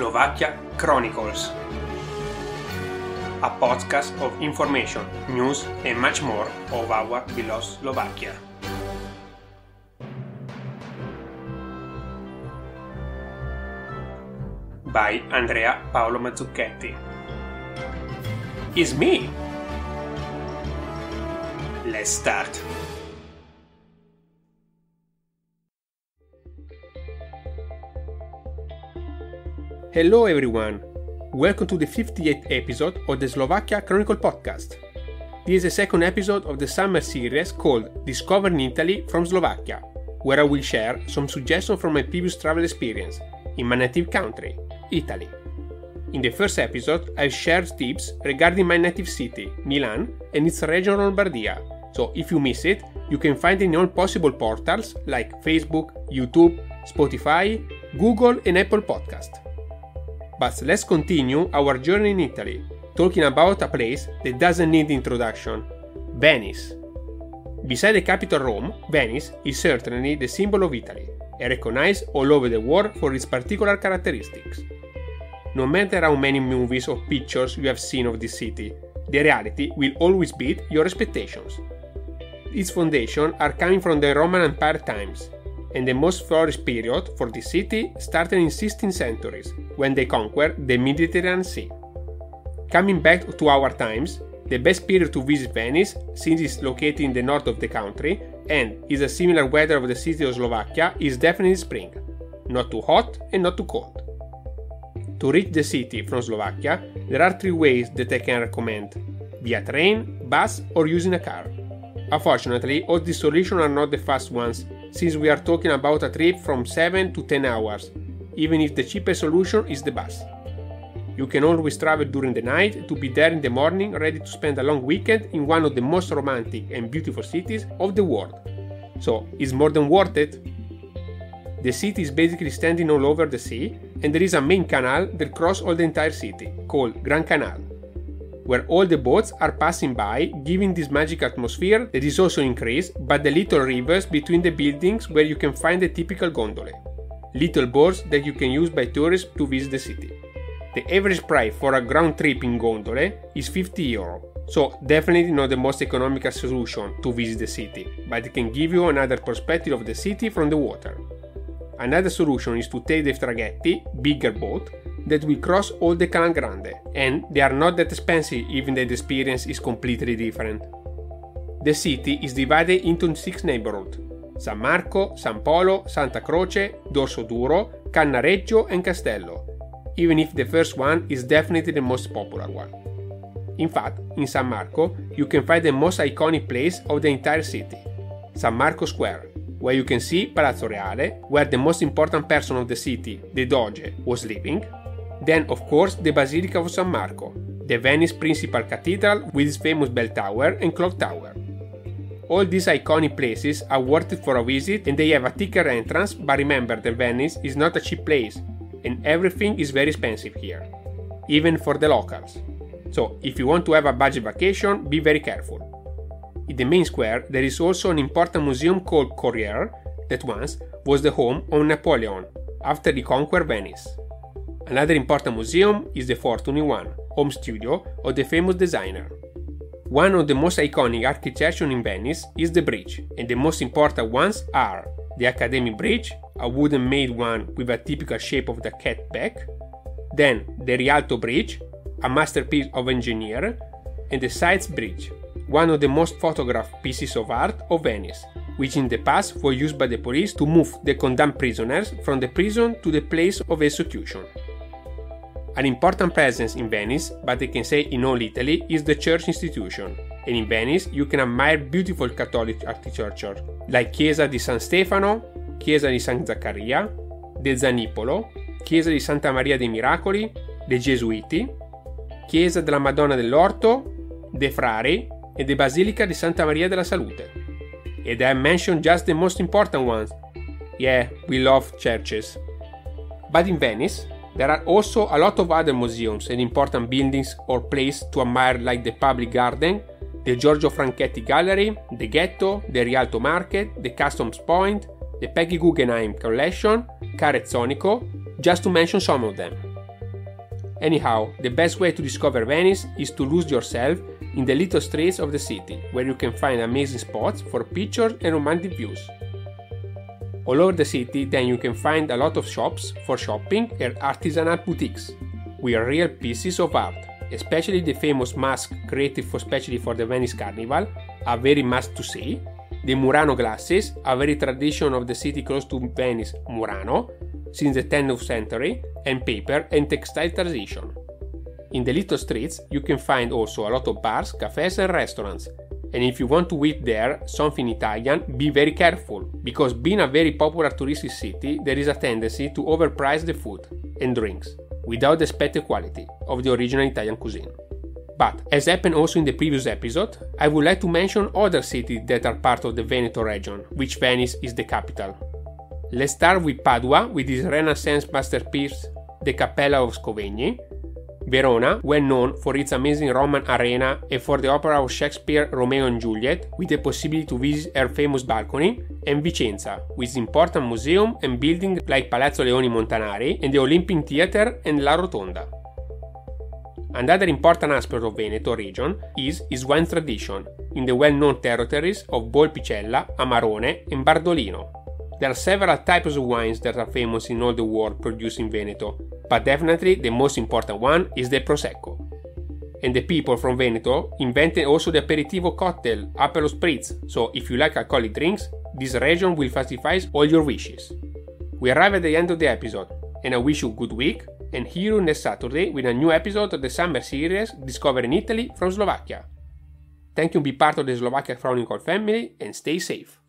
Slovakia Chronicles, a podcast of information, news, and much more of our beloved Slovakia. By Andrea Paolo Mazzucchetti. It's me! Let's start. Hello everyone! Welcome to the 58th episode of the Slovakia Chronicle podcast. This is the second episode of the summer series called Discovering Italy from Slovakia, where I will share some suggestions from my previous travel experience in my native country, Italy. In the first episode, I've shared tips regarding my native city, Milan, and its region Lombardia. So if you miss it, you can find it in all possible portals like Facebook, YouTube, Spotify, Google, and Apple Podcast. But let's continue our journey in Italy, talking about a place that doesn't need introduction Venice. Beside the capital Rome, Venice is certainly the symbol of Italy and recognized all over the world for its particular characteristics. No matter how many movies or pictures you have seen of this city, the reality will always beat your expectations. Its foundations are coming from the Roman Empire times, and the most flourished period for the city started in 16th centuries, when they conquered the Mediterranean Sea. Coming back to our times, the best period to visit Venice, since it's located in the north of the country and is a similar weather of the city of Slovakia, is definitely spring. Not too hot and not too cold. To reach the city from Slovakia, there are three ways that I can recommend via train, bus, or using a car. Unfortunately, all these solutions are not the fast ones since we are talking about a trip from 7 to 10 hours, even if the cheapest solution is the bus. You can always travel during the night to be there in the morning ready to spend a long weekend in one of the most romantic and beautiful cities of the world. So, is more than worth it? The city is basically standing all over the sea, and there is a main canal that crosses all the entire city, called Grand Canal where all the boats are passing by, giving this magic atmosphere that is also increased by the little rivers between the buildings where you can find the typical gondole. Little boats that you can use by tourists to visit the city. The average price for a ground trip in gondole is 50 euro, so definitely not the most economical solution to visit the city, but it can give you another perspective of the city from the water. Another solution is to take the traghetti, bigger boat, that will cross all the Canal Grande, and they are not that expensive even though the experience is completely different. The city is divided into six neighborhoods San Marco, San Polo, Santa Croce, Dorsoduro, Cannaregio, and Castello, even if the first one is definitely the most popular one. In fact, in San Marco, you can find the most iconic place of the entire city San Marco Square, where you can see Palazzo Reale, where the most important person of the city, the Doge, was living, then, of course, the Basilica of San Marco, the Venice principal cathedral with its famous bell tower and clock tower. All these iconic places are worth it for a visit and they have a ticket entrance, but remember that Venice is not a cheap place and everything is very expensive here, even for the locals. So, if you want to have a budget vacation, be very careful. In the main square, there is also an important museum called Correr that once was the home of Napoleon after he conquered Venice. Another important museum is the Fortuny One, home studio of the famous designer. One of the most iconic architecture in Venice is the bridge, and the most important ones are the Academy Bridge, a wooden made one with a typical shape of the cat back, then the Rialto Bridge, a masterpiece of engineer, and the Sighs Bridge, one of the most photographed pieces of art of Venice, which in the past was used by the police to move the condemned prisoners from the prison to the place of execution. An important presence in Venice, but I can say in all Italy, is the church institution. And in Venice you can admire beautiful Catholic architecture, like Chiesa di San Stefano, Chiesa di San Zaccaria, De Zanipolo, Chiesa di Santa Maria dei Miracoli, dei Gesuiti, Chiesa della Madonna dell'Orto, dei Frari e the Basilica di Santa Maria della Salute. And I mentioned just the most important ones. Yeah, we love churches. But in Venice, there are also a lot of other museums and important buildings or places to admire like the Public Garden, the Giorgio Franchetti Gallery, the Ghetto, the Rialto Market, the Customs Point, the Peggy Guggenheim Collection, Ca' Rezzonico, just to mention some of them. Anyhow, the best way to discover Venice is to lose yourself in the little streets of the city, where you can find amazing spots for pictures and romantic views. All over the city, then you can find a lot of shops for shopping and artisanal boutiques with real pieces of art, especially the famous mask created for specially for the Venice Carnival, a very must to see. The Murano glasses, a very tradition of the city close to Venice, Murano, since the 10th century, and paper and textile tradition. In the little streets, you can find also a lot of bars, cafes, and restaurants. And if you want to eat there something Italian, be very careful, because being a very popular touristic city, there is a tendency to overprice the food and drinks without the expected quality of the original Italian cuisine. But, as happened also in the previous episode, I would like to mention other cities that are part of the Veneto region, which Venice is the capital. Let's start with Padua with its Renaissance masterpiece, the Cappella of Scrovegni. Verona, well known for its amazing Roman arena and for the opera of Shakespeare Romeo and Juliet, with the possibility to visit her famous balcony, and Vicenza, with important museum and buildings like Palazzo Leoni Montanari and the Olympic Theatre and La Rotonda. Another important aspect of Veneto region is its wine tradition, in the well-known territories of Bolpicella, Amarone, and Bardolino, there are several types of wines that are famous in all the world produced in Veneto, but definitely the most important one is the Prosecco. And the people from Veneto invented also the aperitivo cocktail, Aperol Spritz, so if you like alcoholic drinks, this region will satisfy all your wishes. We arrive at the end of the episode, and I wish you a good week, and hear you next Saturday with a new episode of the summer series Discovering Italy from Slovakia. Thank you be part of the Slovakia Chronicle family and stay safe.